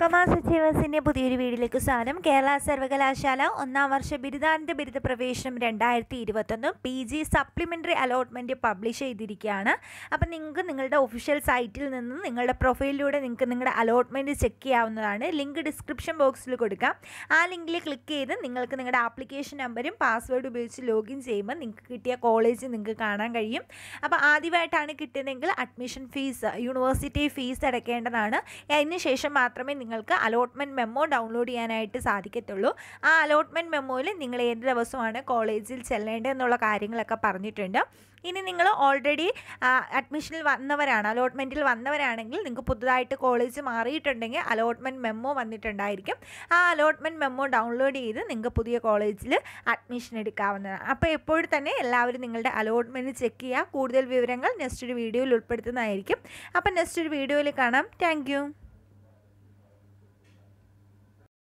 Commerce അച്ചീവേഴ്സിന്റെ പുതിയൊരു വീഡിയോയിലേക്ക് സ്വാഗതം. കേരള സർവകലാശാല ഒന്നാം വർഷ ബിരുദാനന്ത ബിരുദ പ്രവേശനം രണ്ടായിരത്തി ഇരുപത്തൊന്ന് P G supplementary allotment publish ചെയ്തിരിക്കുകയാണ്. അപ്പം നിങ്ങൾക്ക് നിങ്ങളുടെ ഒഫീഷ്യൽ സൈറ്റിൽ നിന്ന് നിങ്ങളുടെ പ്രൊഫൈലിലൂടെ നിങ്ങൾക്ക് നിങ്ങളുടെ അലോട്ട്മെന്റ് ചെക്ക് ചെയ്യാവുന്നതാണ്. ലിങ്ക് ഡിസ്ക്രിപ്ഷൻ ബോക്സിൽ കൊടുക്കാം. ആ ലിങ്കിൽ ക്ലിക്ക് ചെയ്ത് നിങ്ങൾക്ക് നിങ്ങളുടെ ആപ്ലിക്കേഷൻ നമ്പരും പാസ്വേഡ് ഉപയോഗിച്ച് ലോഗിൻ ചെയ്യുമ്പോൾ നിങ്ങൾക്ക് കിട്ടിയ കോളേജ് നിങ്ങൾക്ക് കാണാൻ കഴിയും. അപ്പോൾ ആദ്യമായിട്ടാണ് കിട്ടുന്നതെങ്കിൽ അഡ്മിഷൻ ഫീസ് യൂണിവേഴ്സിറ്റി ഫീസ് അടയ്ക്കേണ്ടതാണ്. അതിന് ശേഷം മാത്രമേ നിങ്ങൾക്ക് അലോട്ട്മെന്റ് മെമ്മോ ഡൗൺലോഡ് ചെയ്യാനായിട്ട് സാധിക്കത്തുള്ളൂ. ആ അലോട്ട്മെന്റ് മെമ്മോയിൽ നിങ്ങൾ ഏത് ദിവസമാണ് കോളേജിൽ ചെല്ലേണ്ടത് എന്നുള്ള കാര്യങ്ങളൊക്കെ പറഞ്ഞിട്ടുണ്ട്. ഇനി നിങ്ങൾ ഓൾറെഡി അഡ്മിഷനിൽ വന്നവരാണ് അലോട്ട്മെന്റിൽ വന്നവരാണെങ്കിൽ നിങ്ങൾക്ക് പുതുതായിട്ട് കോളേജ് മാറിയിട്ടുണ്ടെങ്കിൽ അലോട്ട്മെന്റ് മെമ്മോ വന്നിട്ടുണ്ടായിരിക്കും. ആ അലോട്ട്മെന്റ് മെമ്മോ ഡൗൺലോഡ് ചെയ്ത് നിങ്ങൾക്ക് പുതിയ കോളേജിൽ അഡ്മിഷൻ എടുക്കാവുന്നതാണ്. അപ്പോൾ എപ്പോഴും തന്നെ എല്ലാവരും നിങ്ങളുടെ അലോട്ട്മെന്റ് ചെക്ക് ചെയ്യുക. കൂടുതൽ വിവരങ്ങൾ നെക്സ്റ്റ് ഒരു വീഡിയോയിൽ ഉൾപ്പെടുത്തുന്നതായിരിക്കും. അപ്പം നെക്സ്റ്റ് ഒരു വീഡിയോയിൽ കാണാം. താങ്ക്